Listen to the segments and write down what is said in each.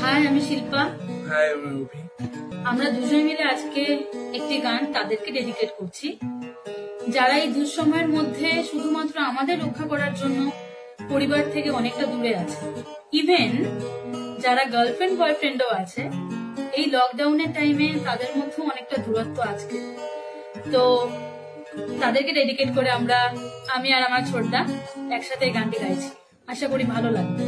High আমি Shilpa. High আমি অভি আমরা দুজনে মিলে আজকে একটি গান তাদেরকে ডেডিকেট করছি। যারা এই দুঃসময়ের মধ্যে শুধুমাত্র আমাদের রক্ষা করার জন্য পরিবার থেকে অনেকটা দূরে আছে ইভেন যারা গার্লফ্রেন্ড বয়ফ্রেন্ডও আছে এই লকডাউনের টাইমে তাদের মধ্যেও অনেকটা দূরত্ব আজকে তো তাদেরকে ডেডিকেট করে আমরা আমি আর আমার ছোটদা একসাথে এই গানটি গাইছি। আশা করি ভালো লাগবে।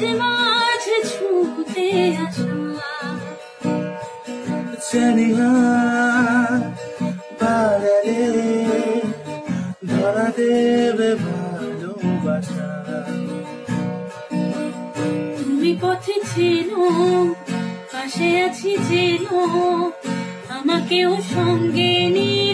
মাঝে মাঝে ছুটে আসা জানি না ধরা দেবে ভালোবাসা। তুমি পথে চেনো পাশে আছি চেনো আমাকেও সঙ্গে নিলে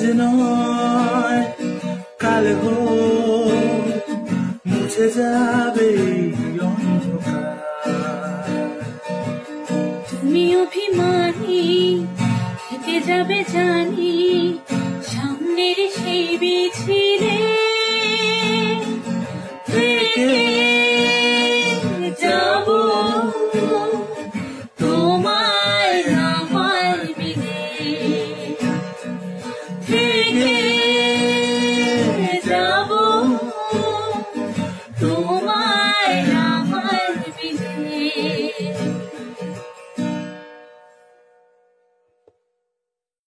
আজ নয় কাল হো মুছে যাবে তুমি অভিমানী হেঁটে যাবে জানি সামনের সেই বিছিলে তোমায় আমার মিলে